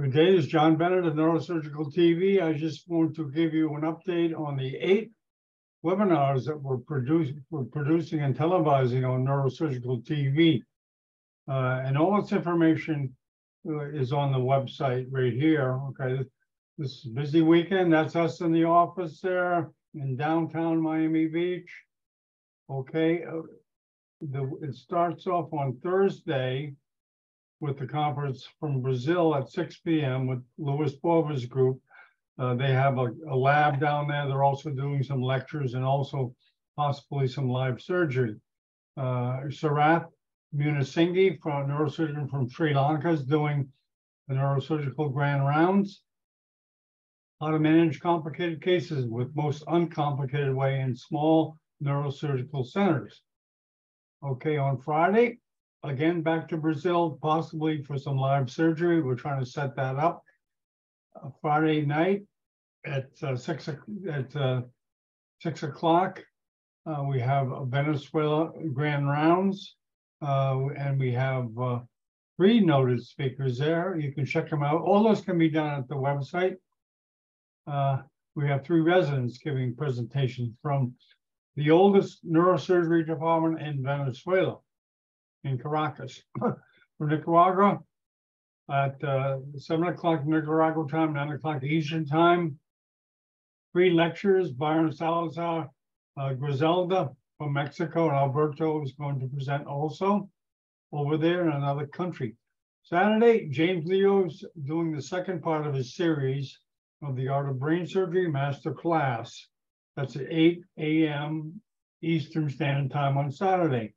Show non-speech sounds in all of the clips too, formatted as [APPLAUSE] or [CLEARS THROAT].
Good day, this is John Bennett of Neurosurgical TV. I just want to give you an update on the eight webinars that we're producing, we're producing and televising on Neurosurgical TV. Uh, and all this information uh, is on the website right here, okay? This is busy weekend, that's us in the office there in downtown Miami Beach. Okay, uh, the, it starts off on Thursday with the conference from Brazil at six P M with Louis Bova's group. Uh, they have a, a lab down there. They're also doing some lectures and also possibly some live surgery. Uh, Sarath Munasinghe, from a neurosurgeon from Sri Lanka, is doing the neurosurgical grand rounds. How to manage complicated cases with most uncomplicated way in small neurosurgical centers. Okay, on Friday, again, back to Brazil, possibly for some live surgery. We're trying to set that up. Uh, Friday night at uh, six, at uh, six o'clock, uh, we have a Venezuela grand rounds. uh, and we have uh, three noted speakers there. You can check them out. All those can be done at the website. We have three residents giving presentations from the oldest neurosurgery department in Venezuela, in Caracas. [LAUGHS] From Nicaragua, at uh, seven o'clock Nicaragua time, nine o'clock Eastern time. Three lectures, Byron Salazar, uh, Griselda from Mexico, and Alberto is going to present also over there in another country. Saturday, James Leo's doing the second part of his series of the Art of Brain Surgery Master Class. That's at eight AM Eastern Standard Time on Saturday.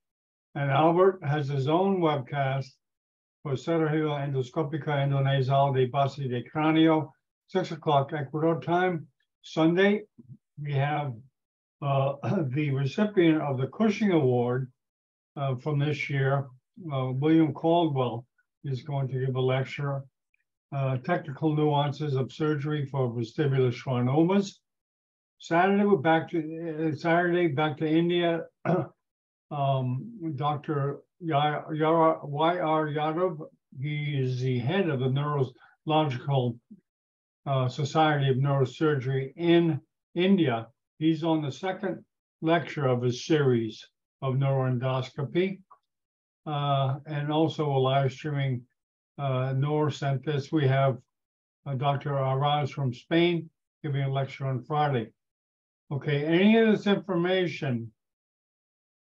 And Albert has his own webcast for Cerebral Endoscopica Endonasal de Base de Cranio, six o'clock Ecuador time. Sunday, we have uh, [CLEARS THROAT] the recipient of the Cushing Award uh, from this year, uh, William Couldwell, is going to give a lecture. uh, technical nuances of surgery for vestibular schwannomas. Saturday, we're back to, uh, Saturday, back to India. [CLEARS THROAT] Um, Dr. Ya- Yara, Y.R. Yadav, he is the head of the Neurological uh, Society of Neurosurgery in India. He's on the second lecture of his series of neuroendoscopy. Uh, and also a live streaming uh, this. We have uh, Dr. Arráez from Spain giving a lecture on Friday. Okay, any of this information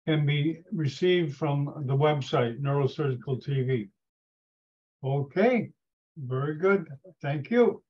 can be received from the website Neurosurgical TV. Okay, very good. Thank you.